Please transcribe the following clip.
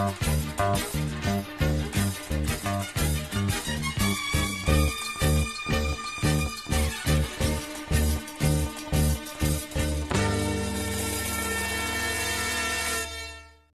Bye.